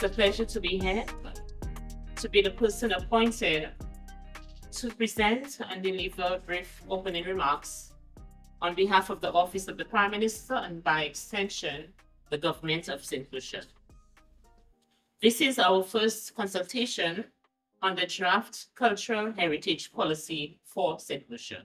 It's a pleasure to be here, to be the person appointed to present and deliver brief opening remarks on behalf of the Office of the Prime Minister and by extension, the government of St. Lucia. This is our first consultation on the draft cultural heritage policy for St. Lucia.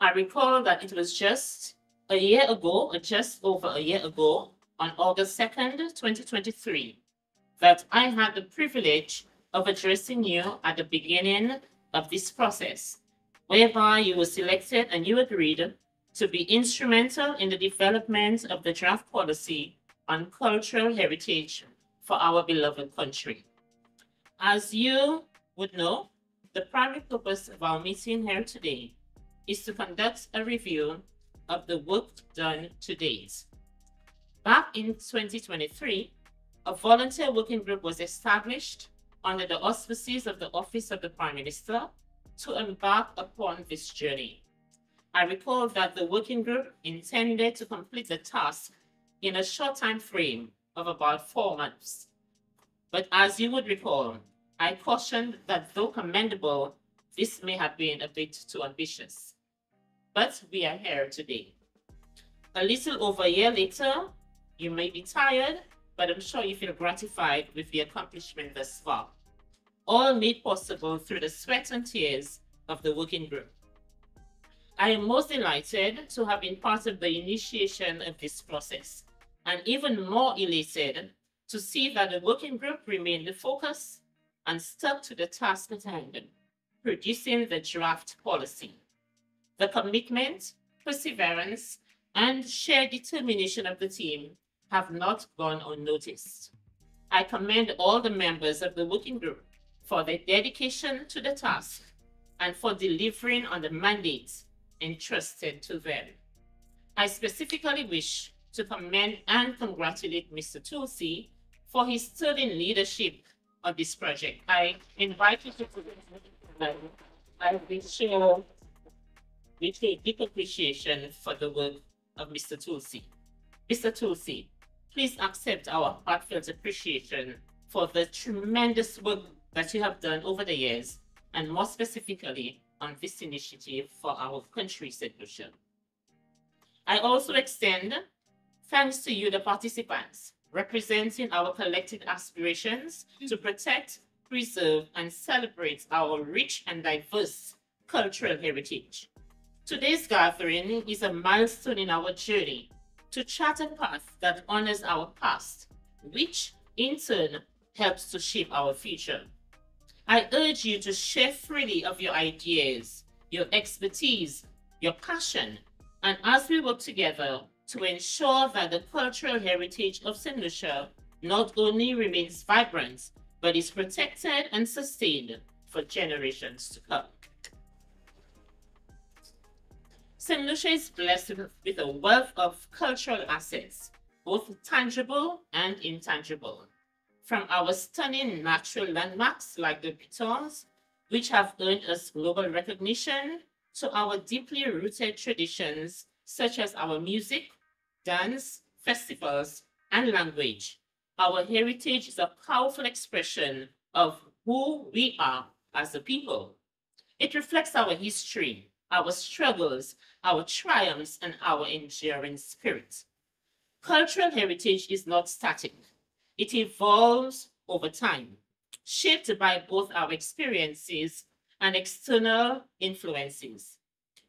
I recall that it was just a year ago, or just over a year ago, on August 2nd, 2023, that I had the privilege of addressing you at the beginning of this process, whereby you were selected and you agreed to be instrumental in the development of the draft policy on cultural heritage for our beloved country. As you would know, the primary purpose of our meeting here today is to conduct a review of the work done to date. Back in 2023, a volunteer working group was established under the auspices of the Office of the Prime Minister to embark upon this journey. I recall that the working group intended to complete the task in a short time frame of about four months. But as you would recall, I cautioned that though commendable, this may have been a bit too ambitious. But we are here today. A little over a year later, you may be tired, but I'm sure you feel gratified with the accomplishment thus far. All made possible through the sweat and tears of the working group. I am most delighted to have been part of the initiation of this process, and even more elated to see that the working group remained focused and stuck to the task at hand, producing the draft policy. The commitment, perseverance, and shared determination of the team have not gone unnoticed. I commend all the members of the working group for their dedication to the task and for delivering on the mandates entrusted to them. I specifically wish to commend and congratulate Mr. Tulsi for his sterling leadership on this project. I invite you to I wish you deep appreciation for the work of Mr. Tulsi. Mr. Tulsi, please accept our heartfelt appreciation for the tremendous work that you have done over the years, and more specifically on this initiative for our country's Lucia. I also extend thanks to you, the participants, representing our collective aspirations to protect, preserve, and celebrate our rich and diverse cultural heritage. Today's gathering is a milestone in our journey to chart a path that honors our past, which in turn helps to shape our future. I urge you to share freely of your ideas, your expertise, your passion, and as we work together to ensure that the cultural heritage of St. Lucia not only remains vibrant, but is protected and sustained for generations to come. St. Lucia is blessed with a wealth of cultural assets, both tangible and intangible. From our stunning natural landmarks like the Pitons, which have earned us global recognition, to our deeply rooted traditions such as our music, dance, festivals, and language. Our heritage is a powerful expression of who we are as a people. It reflects our history, our struggles, our triumphs, and our enduring spirit. Cultural heritage is not static. It evolves over time, shaped by both our experiences and external influences.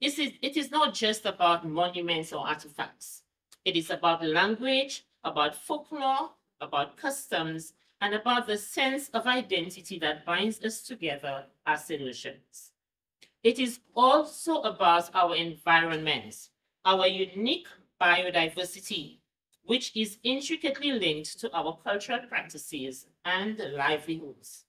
It is, it is not just about monuments or artifacts. It is about language, about folklore, about customs, and about the sense of identity that binds us together as citizens. It is also about our environment, our unique biodiversity, which is intricately linked to our cultural practices and livelihoods.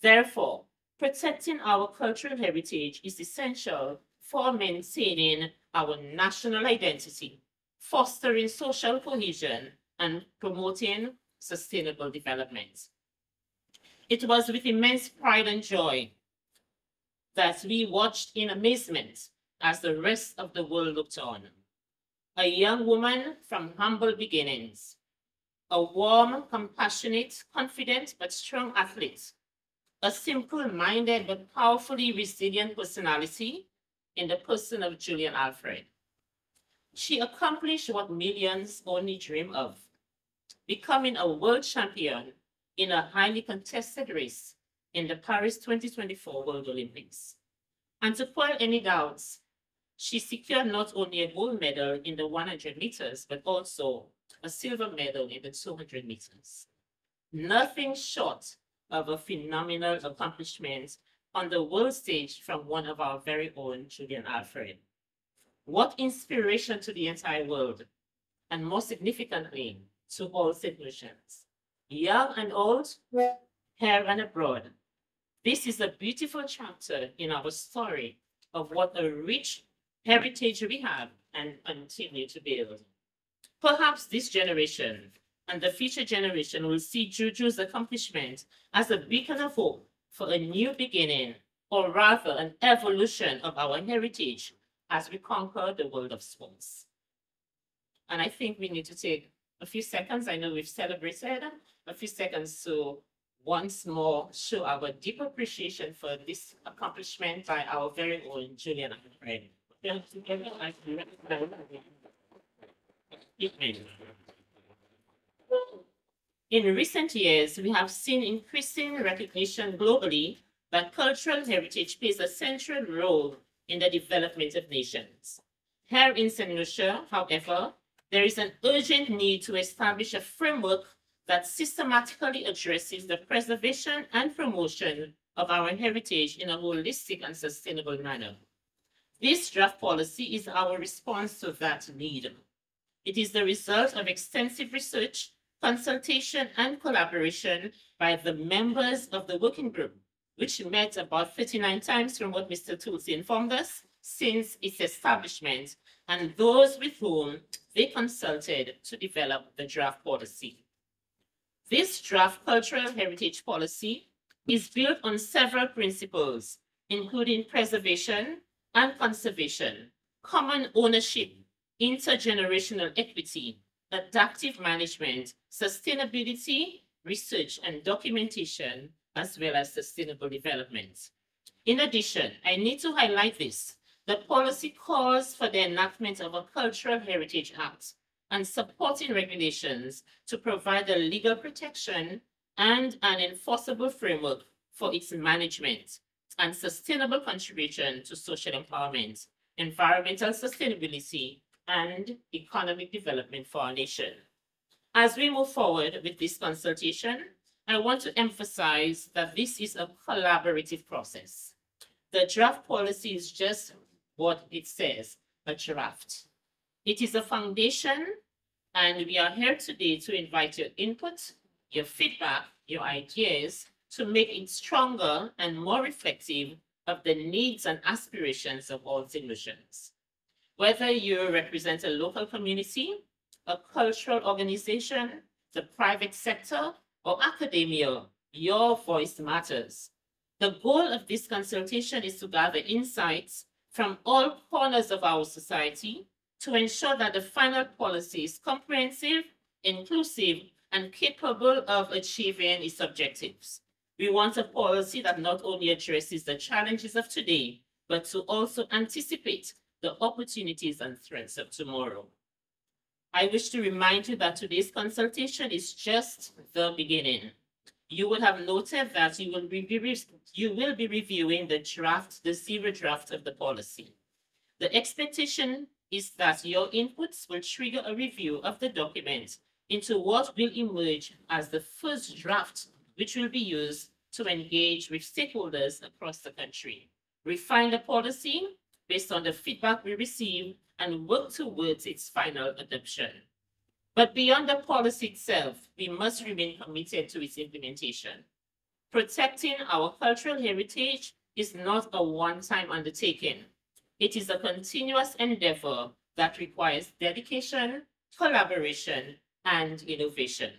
Therefore, protecting our cultural heritage is essential for maintaining our national identity, fostering social cohesion, and promoting sustainable development. It was with immense pride and joy that we watched in amazement as the rest of the world looked on. A young woman from humble beginnings, a warm, compassionate, confident, but strong athlete, a simple-minded but powerfully resilient personality in the person of Julien Alfred. She accomplished what millions only dream of, becoming a world champion in a highly contested race in the Paris 2024 World Olympics. And to quell any doubts, she secured not only a gold medal in the 100 meters, but also a silver medal in the 200 meters. Nothing short of a phenomenal accomplishment on the world stage from one of our very own Julien Alfred. What inspiration to the entire world, and more significantly, to all St. Lucians, young and old, here and abroad. This is a beautiful chapter in our story of what a rich heritage we have and continue to build. Perhaps this generation and the future generation will see Juju's accomplishment as a beacon of hope for a new beginning, or rather an evolution of our heritage as we conquer the world of sports. And I think we need to take a few seconds. I know we've celebrated a few seconds to once more show our deep appreciation for this accomplishment by our very own Julien Alfred. In recent years, we have seen increasing recognition globally that cultural heritage plays a central role in the development of nations. Here in St. Lucia, however, there is an urgent need to establish a framework that systematically addresses the preservation and promotion of our heritage in a holistic and sustainable manner. This draft policy is our response to that need. It is the result of extensive research, consultation, and collaboration by the members of the working group, which met about 39 times from what Mr. Tulsi informed us since its establishment, and those with whom they consulted to develop the draft policy. This draft cultural heritage policy is built on several principles, including preservation and conservation, common ownership, intergenerational equity, adaptive management, sustainability, research and documentation, as well as sustainable development. In addition, I need to highlight this. The policy calls for the enactment of a Cultural Heritage Act and supporting regulations to provide a legal protection and an enforceable framework for its management and sustainable contribution to social empowerment, environmental sustainability, and economic development for our nation. As we move forward with this consultation, I want to emphasize that this is a collaborative process. The draft policy is just what it says, a draft. It is a foundation, and we are here today to invite your input, your feedback, your ideas to make it stronger and more reflective of the needs and aspirations of all St. Whether you represent a local community, a cultural organization, the private sector, or academia, your voice matters. The goal of this consultation is to gather insights from all corners of our society to ensure that the final policy is comprehensive, inclusive, and capable of achieving its objectives. We want a policy that not only addresses the challenges of today, but to also anticipate the opportunities and threats of tomorrow. I wish to remind you that today's consultation is just the beginning. You will have noted that you will be, you will be reviewing the draft, the zero draft of the policy. The expectation is that your inputs will trigger a review of the document into what will emerge as the first draft, which will be used to engage with stakeholders across the country, refine the policy based on the feedback we receive, and work towards its final adoption. But beyond the policy itself, we must remain committed to its implementation. Protecting our cultural heritage is not a one-time undertaking. It is a continuous endeavor that requires dedication, collaboration, and innovation.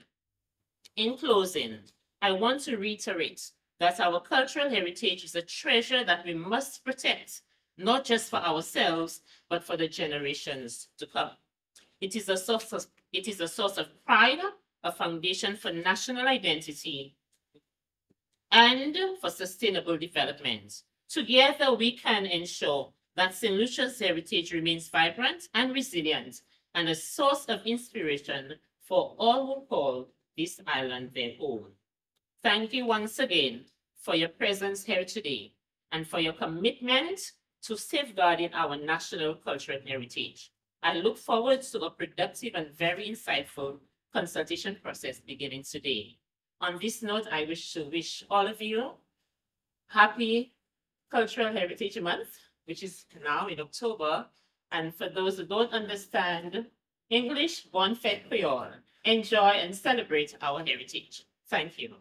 In closing, I want to reiterate that our cultural heritage is a treasure that we must protect, not just for ourselves, but for the generations to come. It is a source of, it is a source of pride, a foundation for national identity and for sustainable development. Together, we can ensure that St. Lucia's heritage remains vibrant and resilient and a source of inspiration for all who call this island their own. Thank you once again for your presence here today and for your commitment to safeguarding our national cultural heritage. I look forward to a productive and very insightful consultation process beginning today. On this note, I wish to wish all of you happy Cultural Heritage Month, which is now in October. And for those who don't understand English, Bon Fête Creole, enjoy and celebrate our heritage. Thank you.